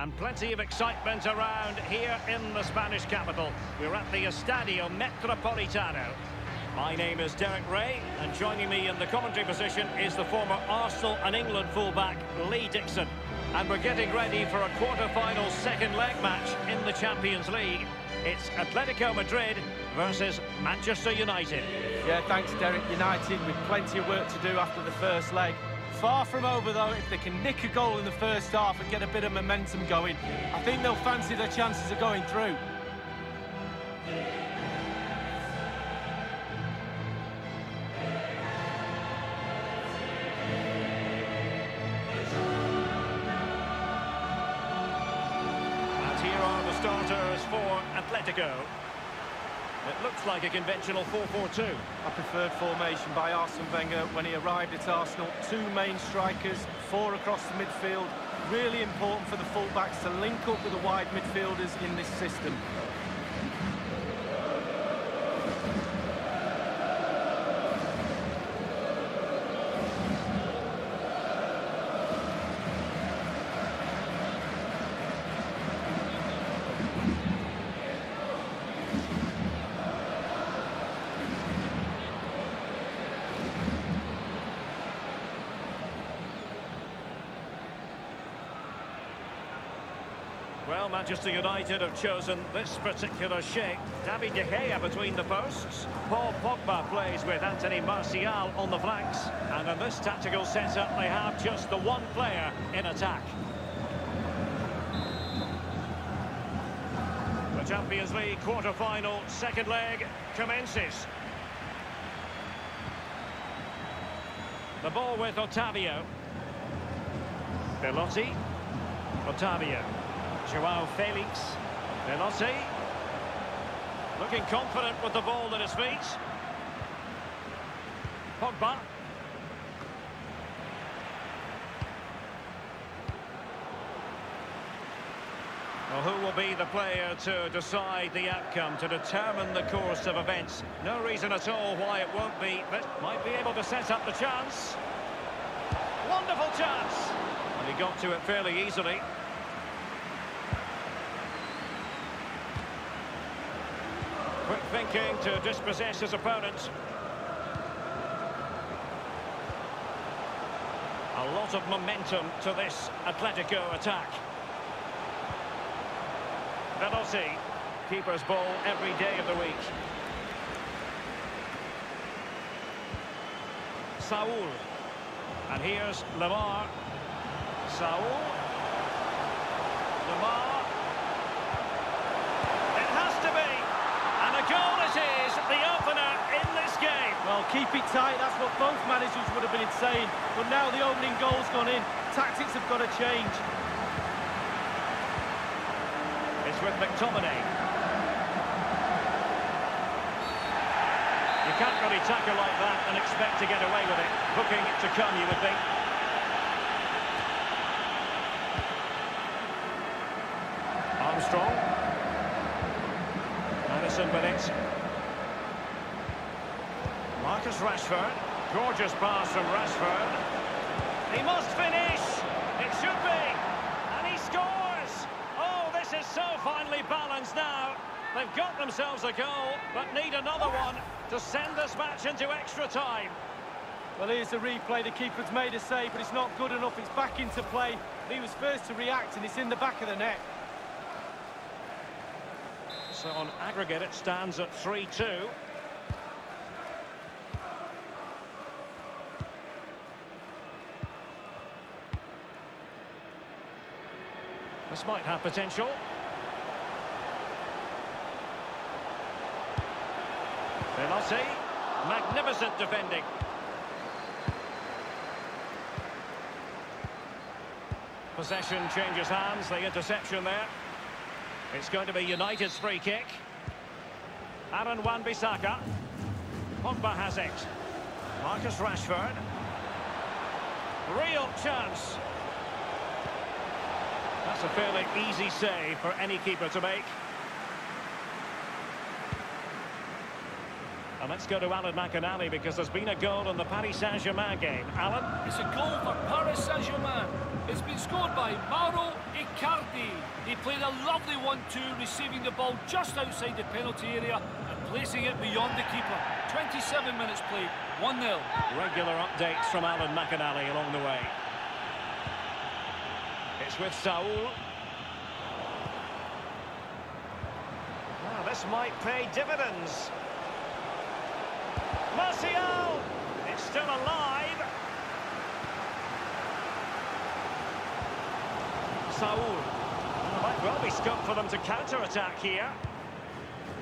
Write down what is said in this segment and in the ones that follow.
And plenty of excitement around here in the Spanish capital. We're at the Estadio Metropolitano. My name is Derek Ray, and joining me in the commentary position is the former Arsenal and England fullback, Lee Dixon. And we're getting ready for a quarter-final second leg match in the Champions League. It's Atletico Madrid versus Manchester United. Yeah, thanks, Derek. United with plenty of work to do after the first leg. Far from over, though, if they can nick a goal in the first half and get a bit of momentum going. I think they'll fancy their chances of going through. And here are the starters for Atletico. Looks like a conventional 4-4-2. A preferred formation by Arsene Wenger when he arrived at Arsenal. Two main strikers, four across the midfield. Really important for the fullbacks to link up with the wide midfielders in this system. Well, Manchester United have chosen this particular shape. David De Gea between the posts. Paul Pogba plays with Anthony Martial on the flanks. And in this tactical setup, they have just the one player in attack. The Champions League quarter-final second leg commences. The ball with Otavio. Belotti. Otavio. Joao Felix. Belotti. Looking confident with the ball at his feet. Pogba. Well, who will be the player to decide the outcome, to determine the course of events? No reason at all why it won't be, but might be able to set up the chance. Wonderful chance! And he got to it fairly easily. Thinking to dispossess his opponents. A lot of momentum to this Atletico attack. Belotti, keeper's ball every day of the week. Saul. And here's Lemar. Saul. Lemar. It has to be. And a goal it is, the opener in this game. Well, keep it tight, that's what both managers would have been saying. But now the opening goal's gone in. Tactics have got to change. It's with McTominay. You can't really tackle like that and expect to get away with it. Hooking to come, you would think. Armstrong. Maddison with it. Marcus Rashford. Gorgeous pass from Rashford. He must finish. It should be. And he scores. Oh, this is so finely balanced now. They've got themselves a goal, but need another one to send this match into extra time. Well, here's the replay. The keeper's made a save, but it's not good enough. It's back into play. He was first to react, and it's in the back of the net. So on aggregate, it stands at 3-2. This might have potential. Belotti. Magnificent defending. Possession changes hands, the interception there. It's going to be United's free kick. Aaron Wan-Bissaka. Pogba has it. Marcus Rashford. Real chance. That's a fairly easy save for any keeper to make. And let's go to Alan McInally because there's been a goal in the Paris Saint-Germain game. Alan? It's a goal for Paris Saint-Germain. It's been scored by Mauro Icardi. He played a lovely 1-2, receiving the ball just outside the penalty area and placing it beyond the keeper. 27 minutes played, 1-0. Regular updates from Alan McInally along the way. With Saul. Now, this might pay dividends. Martial! It's still alive. Saul. Might well be scope for them to counter-attack here.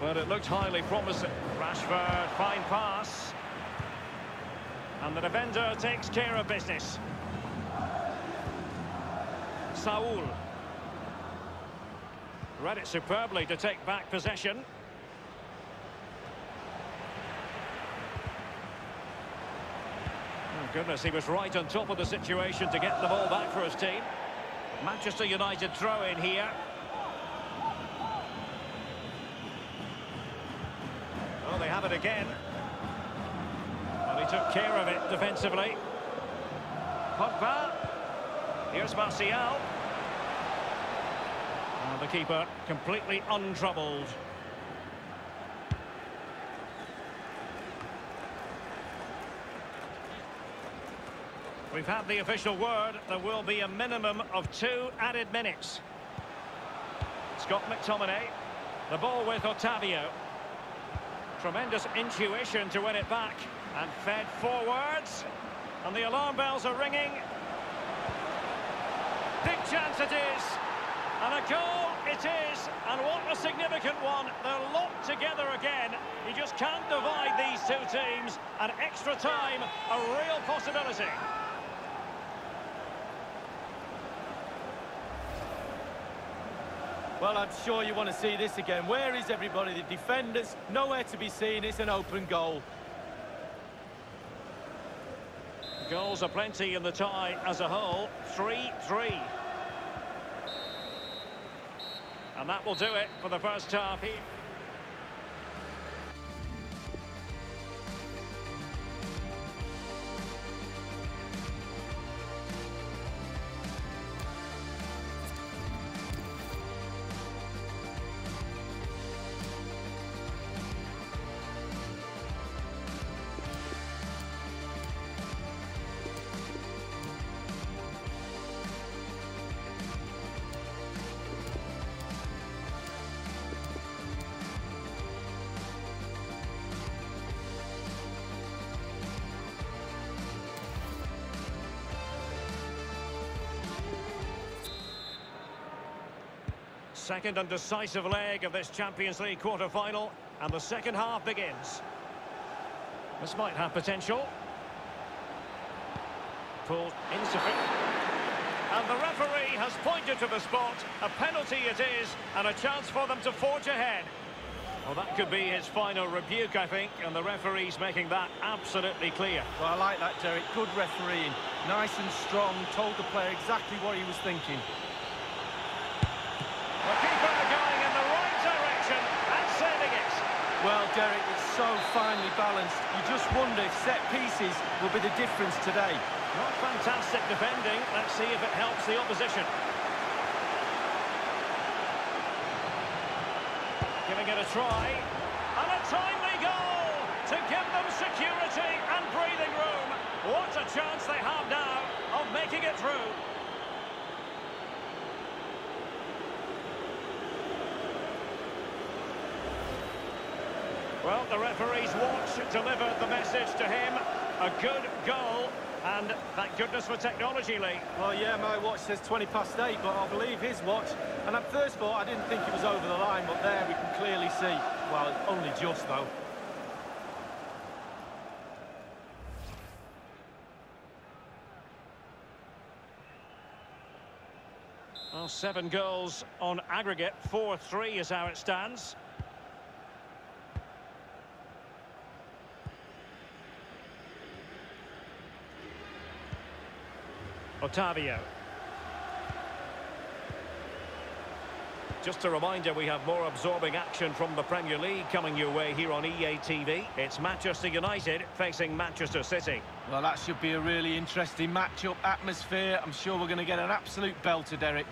But it looked highly promising. Rashford, fine pass. And the defender takes care of business. Saul. Read it superbly to take back possession. Oh, goodness, he was right on top of the situation to get the ball back for his team. Manchester United throw in here. Oh, they have it again. Well, he took care of it defensively. Pogba. Here's Martial. And the keeper completely untroubled. We've had the official word. There will be a minimum of two added minutes. Scott McTominay. The ball with Otavio. Tremendous intuition to win it back. And fed forwards. And the alarm bells are ringing. Big chance it is. And a goal it is. And what a significant one. They're locked together again. You just can't divide these two teams. And extra time, a real possibility. Well, I'm sure you want to see this again. Where is everybody? The defenders, nowhere to be seen. It's an open goal. Goals are plenty in the tie as a whole. 3-3. And that will do it for the first half here. Second and decisive leg of this Champions League quarter-final, and the second half begins. This might have potential. Pulled insufficient. And the referee has pointed to the spot. A penalty it is, and a chance for them to forge ahead. Well, that could be his final rebuke, I think, and the referee's making that absolutely clear. Well, I like that, Derek. Good refereeing. Nice and strong. Told the player exactly what he was thinking. The keeper going in the right direction and saving it. Well, Derek, it's so finely balanced. You just wonder if set pieces will be the difference today. Not fantastic defending. Let's see if it helps the opposition. Giving it a try. And a timely goal to give them security and breathing room. What a chance they have now of making it through. Well, the referee's watch delivered the message to him. A good goal, and thank goodness for technology, Lee. Well, yeah, my watch says 20 past 8, but I believe his watch. And at first thought, I didn't think it was over the line, but there we can clearly see. Well, only just, though. Well, seven goals on aggregate. 4-3 is how it stands. Otavio. Just a reminder, we have more absorbing action from the Premier League coming your way here on EA TV. It's Manchester United facing Manchester City. Well, that should be a really interesting matchup atmosphere. I'm sure we're going to get an absolute belter, Derek.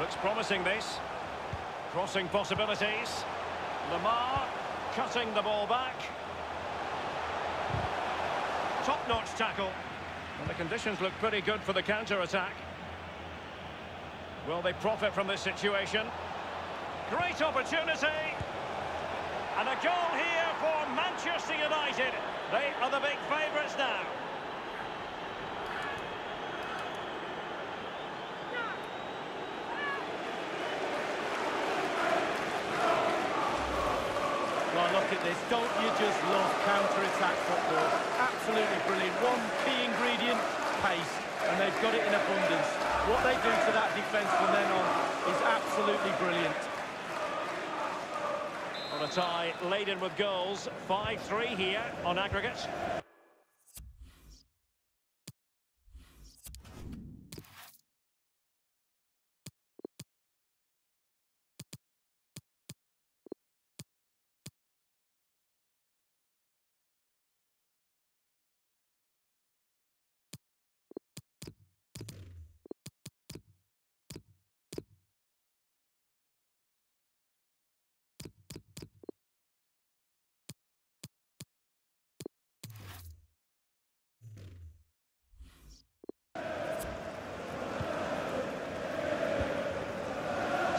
Looks promising, this. Crossing possibilities. Lemar cutting the ball back. Top-notch tackle. And the conditions look pretty good for the counter-attack. Will they profit from this situation? Great opportunity. And a goal here for Manchester United. They are the big favourites now. Look at this. Don't you just love counter-attack football? Absolutely brilliant. One key ingredient, pace. And they've got it in abundance. What they do to that defence from then on is absolutely brilliant. On a tie laden with goals, 5-3 here on aggregate.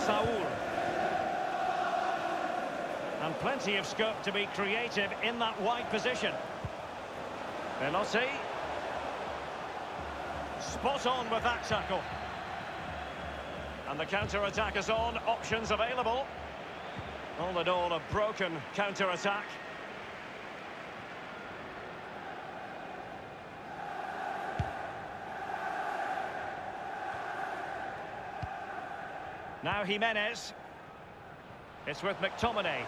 Saul. And plenty of scope to be creative in that wide position. Belotti. Spot on with that tackle. And the counter-attack is on, options available. All in all, a broken counter-attack. Now Jimenez. It's with McTominay.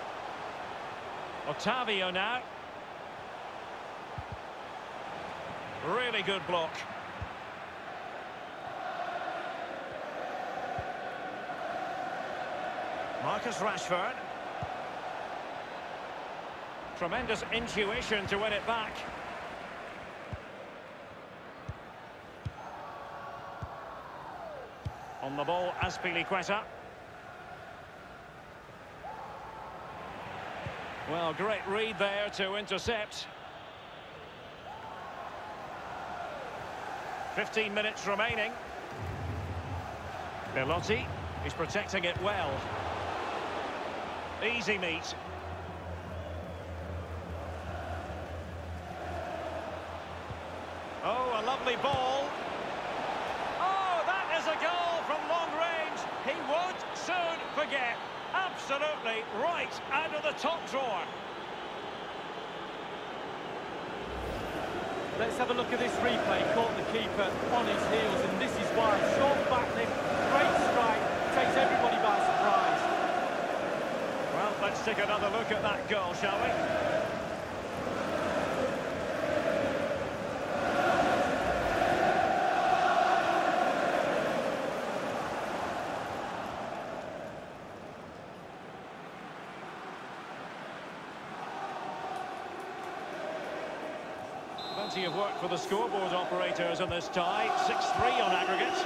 Otavio now. Really good block. Marcus Rashford. Tremendous intuition to win it back. On the ball, Azpilicueta. Well, great read there to intercept. 15 minutes remaining. Belotti is protecting it well. Easy meet. Oh, a lovely ball. Oh, that is a goal from long range. He won't soon forget. Out of the top drawer. Let's have a look at this replay. Caught the keeper on his heels, and this is why. Short backlift, great strike, takes everybody by surprise. Well, let's take another look at that goal, shall we? Plenty of work for the scoreboard operators in this tie. 6-3 on aggregate.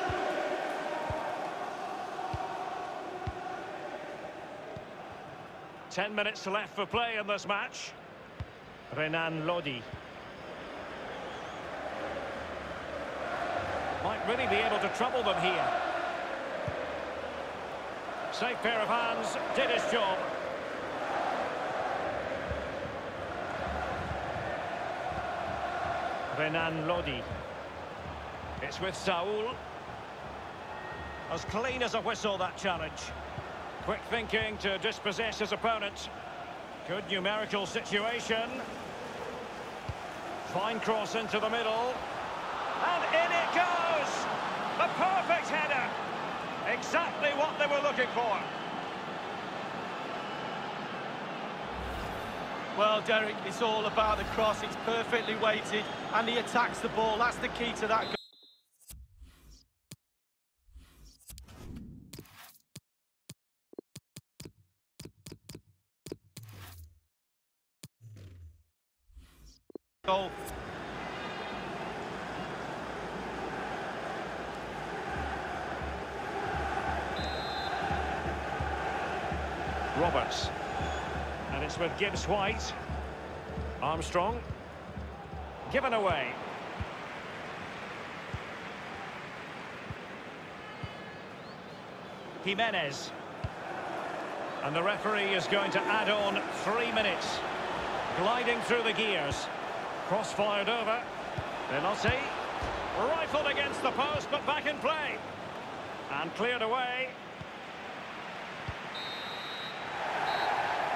Ten minutes left for play in this match. Renan Lodi. Might really be able to trouble them here. Safe pair of hands, did his job. Renan Lodi. It's with Saul. As clean as a whistle, that challenge. Quick thinking to dispossess his opponent. Good numerical situation. Fine cross into the middle. And in it goes! The perfect header! Exactly what they were looking for. Well, Derek, it's all about the cross. It's perfectly weighted, and he attacks the ball. That's the key to that goal. goal with Gibbs White. Armstrong. Given away. Jimenez. And the referee is going to add on three minutes. Gliding through the gears. Cross fired over. Belotti. Rifled against the post, but back in play. And cleared away.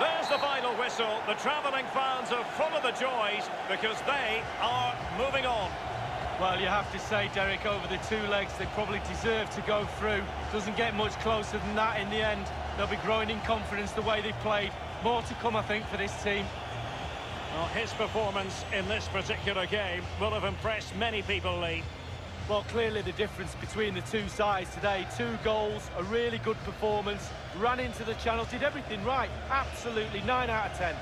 There's the final whistle. The travelling fans are full of the joys because they are moving on. Well, you have to say, Derek, over the two legs, they probably deserve to go through. Doesn't get much closer than that in the end. They'll be growing in confidence the way they've played. More to come, I think, for this team. Well, his performance in this particular game will have impressed many people, Lee. Well, clearly the difference between the two sides today. Two goals, a really good performance, ran into the channels, did everything right. Absolutely, 9 out of 10.